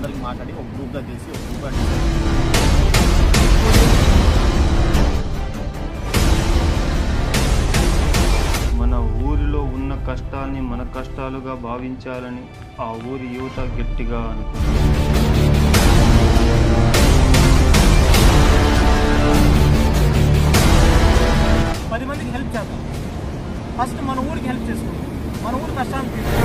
అందరికి మాట్లాడి ఒక గ్రూప్గా తెలిసి ఒక గ్రూప్గా మన ఊరిలో ఉన్న కష్టాన్ని మన కష్టాలుగా భావించాలని ఆ ఊరి యువత గట్టిగా అనుకుంది పది మందికి హెల్ప్ చేద్దాం. ఫస్ట్ మన ఊరికి హెల్ప్ చేసుకుందాం మన ఊరి కష్టాన్ని తీసుకుందాం